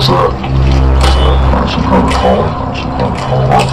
What's that? What's up? What's up? What's up?